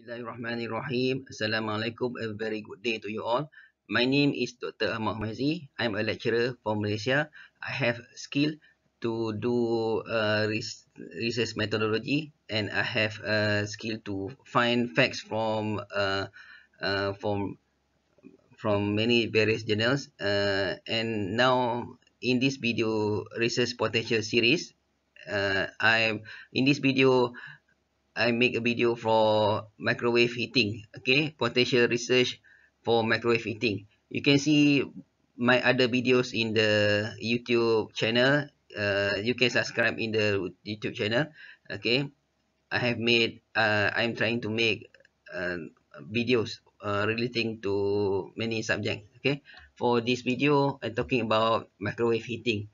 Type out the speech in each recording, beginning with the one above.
Bismillahirrahmanirrahim. Assalamualaikum. A very good day to you all. My name is Dr. Ahmad Mazi. I'm a lecturer from Malaysia. I have skill to do uh, research methodology and I have a skill to find facts from uh, uh, from from many various journals. Uh, and now in this video research potential series, uh, I'm in this video I make a video for microwave heating. Okay, potential research for microwave heating. You can see my other videos in the YouTube channel. Uh, you can subscribe in the YouTube channel. Okay, I have made. Uh, I'm trying to make uh, videos uh, relating to many subjects. Okay, for this video, I'm talking about microwave heating.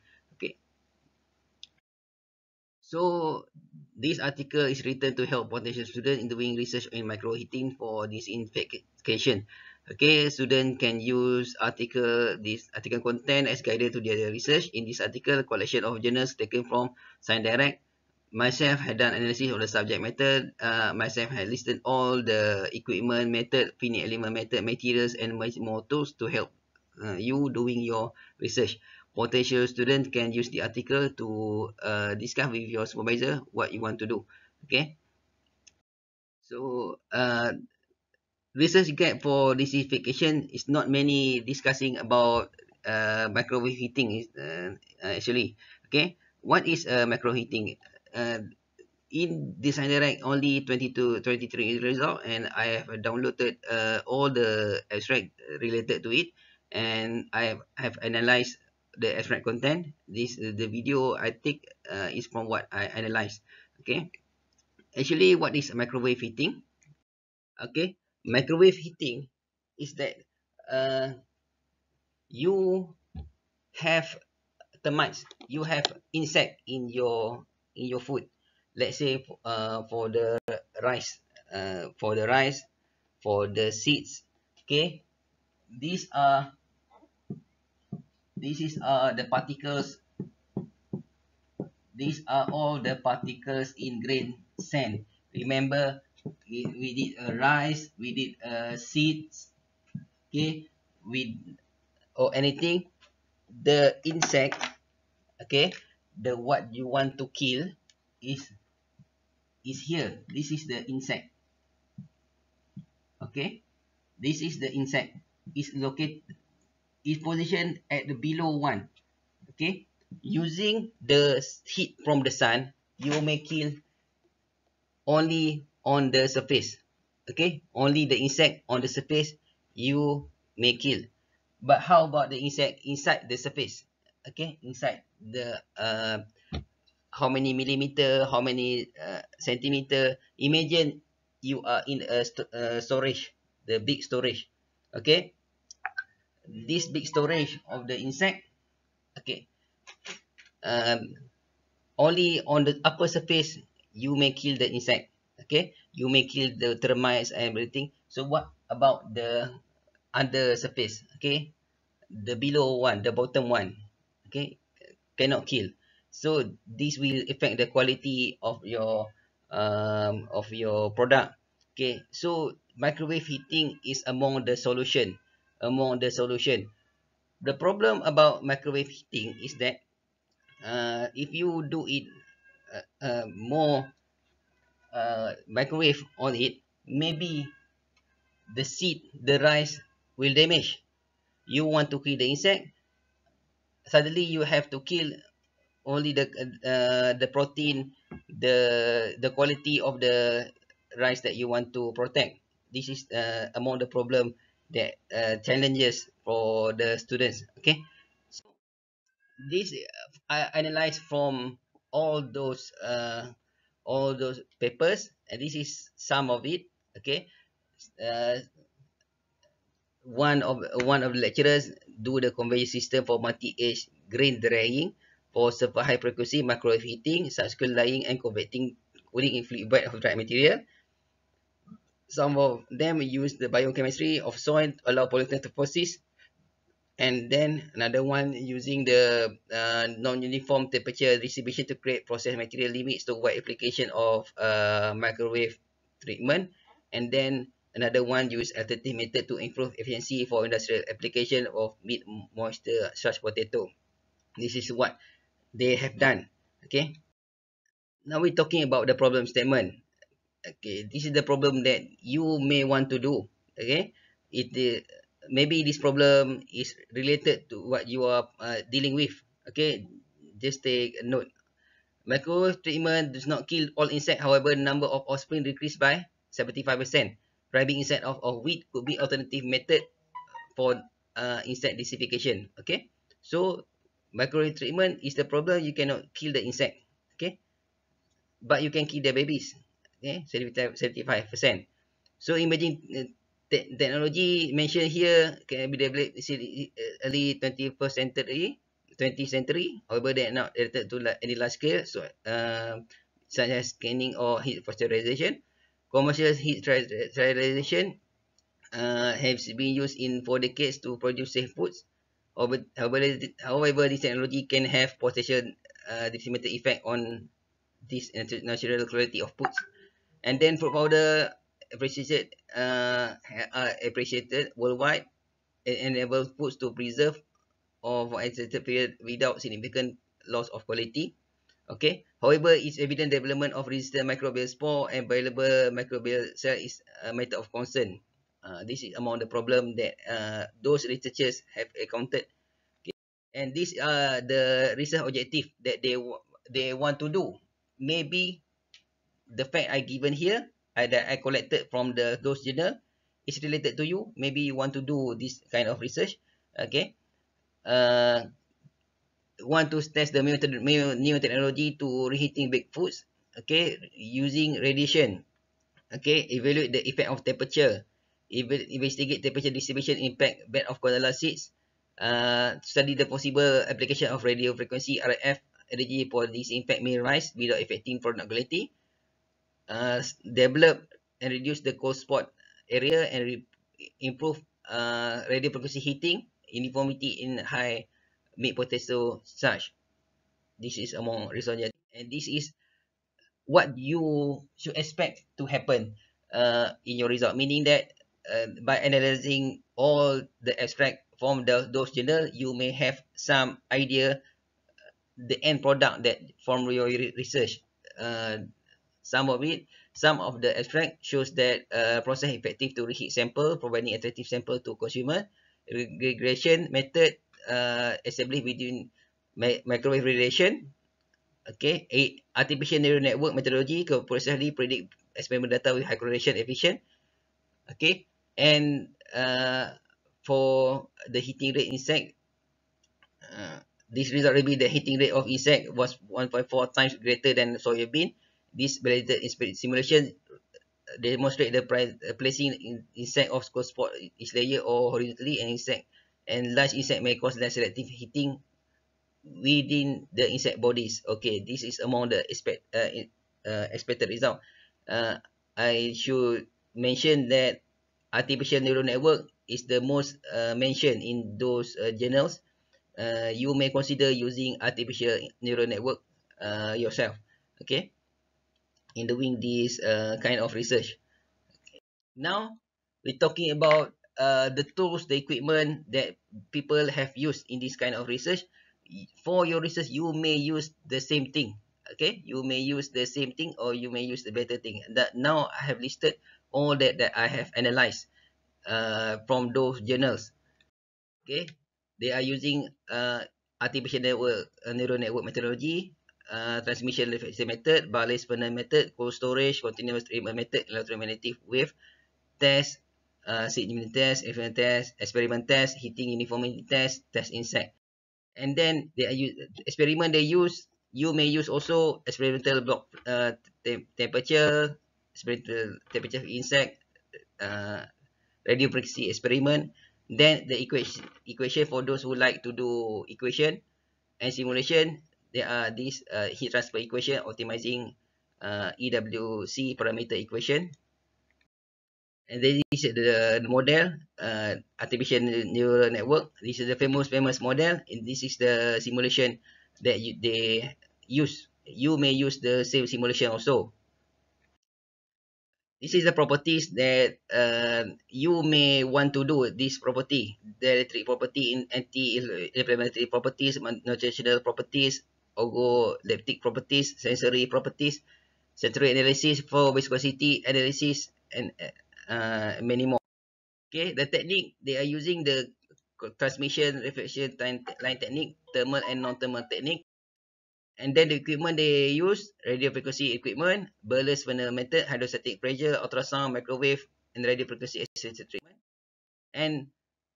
So this article is written to help potential students in doing research in microheating for disinfection. Okay, student can use article this article content as guided to their research. In this article, collection of journals taken from Science Direct. Myself had done analysis of the subject matter. Uh, myself had listed all the equipment method, finite element method, materials, and more tools to help uh, you doing your research potential student can use the article to uh, discuss with your supervisor what you want to do. Okay. So, uh, research guide for dehumidification is not many discussing about uh, microwave heating is uh, actually. Okay. What is uh, microwave heating? Uh, in Design Direct, only 22, 23 result and I have downloaded uh, all the abstract related to it and I have analyzed the abstract content. This uh, the video I take uh, is from what I analyze. Okay. Actually, what is microwave heating? Okay, microwave heating is that uh, you have termites, you have insect in your in your food. Let's say uh, for the rice, uh, for the rice, for the seeds. Okay, these are this is uh the particles. These are all the particles in grain sand. Remember we, did a rice we did a seeds okay? With or anything. The insect okay? The what you want to kill is is here. This is the insect okay? This is the insect. Is located is positioned at the below one. Okay, using the heat from the sun, you may kill only on the surface. Okay, only the insect on the surface you may kill. But how about the insect inside the surface? Okay, inside the uh, how many millimeter, how many uh, centimeter? Imagine you are in a st uh, storage, the big storage. Okay, this big storage of the insect okay um, only on the upper surface you may kill the insect okay? You may kill the termites and everything. So what about the under surface okay? The below one the bottom one okay? Cannot kill. So this will affect the quality of your um, of your product okay? So microwave heating is among the solution among the solution. The problem about microwave heating is that uh, if you do it uh, uh, more uh, microwave on it, maybe the seed, the rice will damage. You want to kill the insect, suddenly you have to kill only the uh, the protein, the the quality of the rice that you want to protect. This is uh, among the problem that uh, challenges for the students okay? So this uh, i analyze from all those uh, all those papers and this is some of it okay? Uh, one of one of the lecturers do the conveyor system for multi-age grain drying for super high frequency microwave heating subsequent drying and converting cooling in fluid bed of dry material some of them use the biochemistry of soil allow to persist and then another one using the uh, non-uniform temperature distribution to create process material limits to wide application of uh, microwave treatment and then another one use alternative method to improve efficiency for industrial application of mid moisture such potato. This is what they have done. Okay. Now we're talking about the problem statement. Okay, this is the problem that you may want to do. Okay, it uh, maybe this problem is related to what you are uh, dealing with. Okay, just take a note. Micro treatment does not kill all insect. However, number of offspring decreased by 75%. Bribing insect of, of wheat could be alternative method for uh, insect designification. Okay, so micro treatment is the problem. You cannot kill the insect. Okay, but you can kill the babies. Okay, 75%. So imagine uh, te technology mentioned here can be developed early 21st century 20th century however they are not related to any large scale. So uh, such as scanning or heat pasteurization. Commercial heat sterilization uh, has been used in for decades to produce safe foods. However, however this technology can have potential uh, detrimental effect on this natural quality of foods and then fruit powder appreciated uh, are appreciated worldwide and enable foods to preserve or for extended period without significant loss of quality. Okay. However, its evident development of resistant microbial spore and viable microbial cell is a matter of concern. Uh, this is among the problem that uh, those researchers have encountered. Okay. And these are the research objective that they they want to do. Maybe the fact I given here I, that I collected from the those journal is related to you. Maybe you want to do this kind of research. Okay. Uh, want to test the new, technology to reheating baked foods. Okay. Using radiation. Okay. Evaluate the effect of temperature. Investigate temperature distribution impact bed of cordella seeds. Uh, study the possible application of radio frequency RF energy for this impact may rise without affecting product quality uh, develop and reduce the cold spot area and improve uh, radio frequency heating uniformity in high mid potato starch. This is among research and this is what you should expect to happen uh, in your result. Meaning that uh, by analyzing all the extract from the, those journal, you may have some idea the end product that from your research. Uh, some of it, some of the extract shows that uh, process effective to reheat sample, providing attractive sample to consumer. Regression method uh, established within microwave radiation. Okay, a artificial neural network methodology can precisely predict experiment data with high correlation efficient. Okay, and uh, for the heating rate insect, uh, this result will be the heating rate of insect was 1.4 times greater than soybean this validated simulation demonstrate the price, uh, placing in insect of spot each layer or horizontally and insect and large insect may cause less selective heating within the insect bodies. Okay, this is among the expect uh, uh, expected result. Uh, I should mention that artificial neural network is the most uh, mentioned in those uh, journals. Uh, you may consider using artificial neural network uh, yourself. Okay in doing this uh, kind of research. Now, we're talking about uh, the tools, the equipment that people have used in this kind of research. For your research, you may use the same thing. Okay, you may use the same thing or you may use the better thing. That now I have listed all that that I have analyzed uh, from those journals. Okay, they are using uh, artificial network, uh, neural network methodology, uh, transmission reflection method, Barley Spanner method, cold storage, continuous treatment method, electromagnetic wave test, uh, signal test, influence test, experiment test, heating uniformity test, test insect. And then they are use, experiment they use, you may use also experimental block uh, te temperature, experimental temperature of insect, uh, radio frequency experiment. Then the equation equation for those who like to do equation and simulation, there are these uh, heat transfer equation optimizing uh, EWC parameter equation. And this is the, the model, uh, artificial neural network. This is the famous famous model. And this is the simulation that you, they use. You may use the same simulation also. this is the properties that uh, you may want to do this property the electric property in anti-inflammatory properties nutritional properties organoleptic properties sensory properties sensory analysis for viscosity analysis and uh, many more okay the technique they are using the transmission reflection line technique thermal and non-thermal technique And then the equipment they use, radio frequency equipment, Burles Fresnel method, hydrostatic pressure, ultrasound, microwave, and radio frequency treatment. And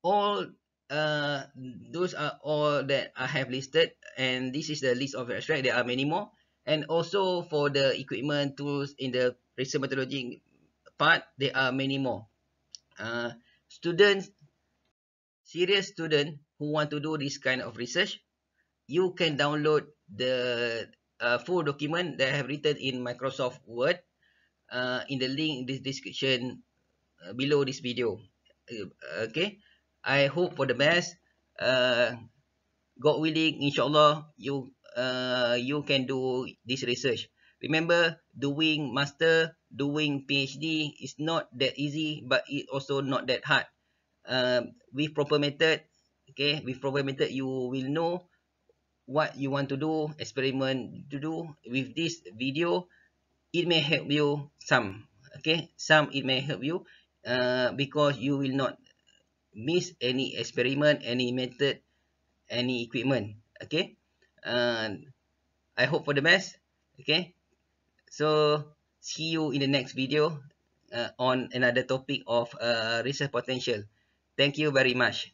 all uh, those are all that I have listed. And this is the list of abstract. There are many more. And also for the equipment tools in the research methodology part, there are many more. Uh, students, serious students who want to do this kind of research, you can download the uh, full document that I have written in Microsoft Word uh, in the link in this description uh, below this video. Uh, okay, I hope for the best. Uh, God willing, inshallah, you uh, you can do this research. Remember, doing master, doing PhD is not that easy, but it also not that hard. Uh, with proper method, okay, with proper method, you will know what you want to do, experiment to do with this video, it may help you some. Okay, some it may help you uh, because you will not miss any experiment, any method, any equipment. Okay, uh, I hope for the best. Okay, so see you in the next video uh, on another topic of uh, research potential. Thank you very much.